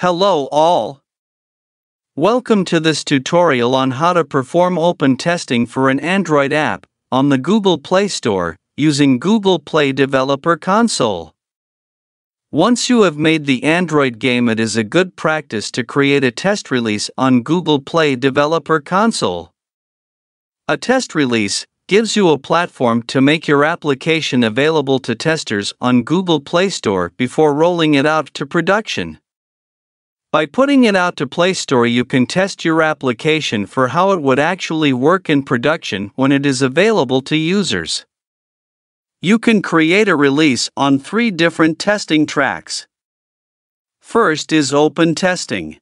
Hello all. Welcome to this tutorial on how to perform open testing for an Android app on the Google Play Store using Google Play Developer Console. Once you have made the Android game, it is a good practice to create a test release on Google Play Developer Console. A test release gives you a platform to make your application available to testers on Google Play Store before rolling it out to production. By putting it out to Play Store, you can test your application for how it would actually work in production when it is available to users. You can create a release on three different testing tracks. First is open testing.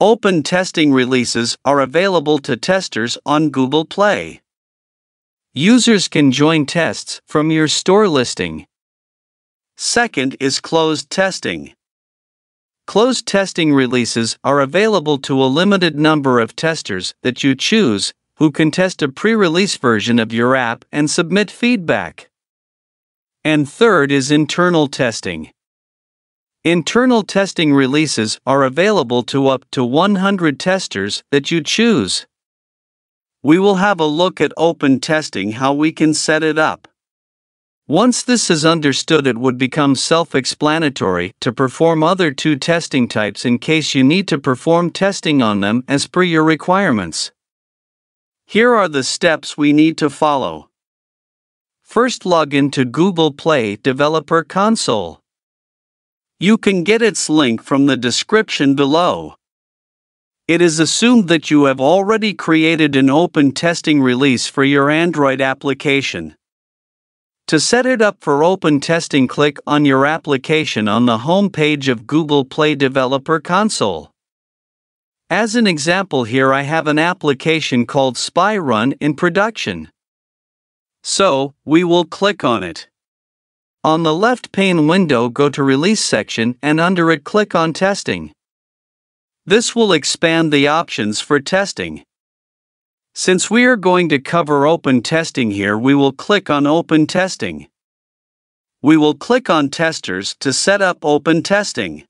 Open testing releases are available to testers on Google Play. Users can join tests from your store listing. Second is closed testing. Closed testing releases are available to a limited number of testers that you choose who can test a pre release version of your app and submit feedback. And third is internal testing. Internal testing releases are available to up to 100 testers that you choose. We will have a look at open testing how we can set it up. Once this is understood, it would become self explanatory to perform other two testing types in case you need to perform testing on them as per your requirements. Here are the steps we need to follow. First, log into Google Play Developer Console. You can get its link from the description below. It is assumed that you have already created an open testing release for your Android application. To set it up for open testing, click on your application on the home page of Google Play Developer Console. As an example, here I have an application called SpyRun in production. So, we will click on it. On the left pane window, go to Release section and under it, click on Testing. This will expand the options for testing. Since we are going to cover open testing here, we will click on Open Testing. We will click on Testers to set up open testing.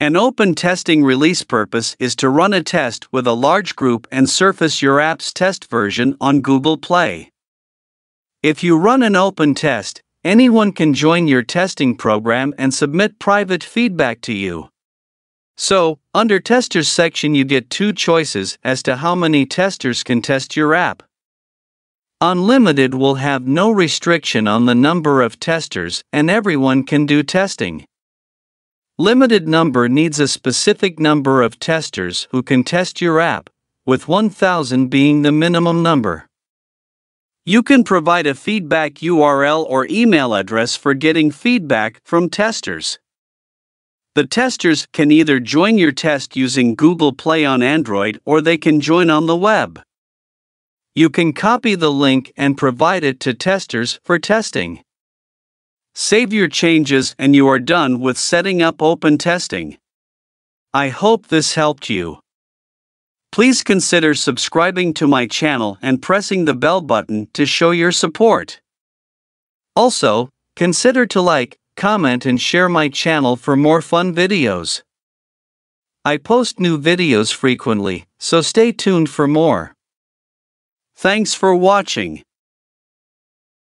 An open testing release purpose is to run a test with a large group and surface your app's test version on Google Play. If you run an open test, anyone can join your testing program and submit private feedback to you. So, under Testers section you get two choices as to how many testers can test your app. Unlimited will have no restriction on the number of testers and everyone can do testing. Limited number needs a specific number of testers who can test your app, with 1000 being the minimum number. You can provide a feedback URL or email address for getting feedback from testers. The testers can either join your test using Google Play on Android or they can join on the web. You can copy the link and provide it to testers for testing. Save your changes and you are done with setting up open testing. I hope this helped you. Please consider subscribing to my channel and pressing the bell button to show your support. Also, consider to like, comment and share my channel for more fun videos. I post new videos frequently, so stay tuned for more. Thanks for watching.